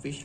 Fish.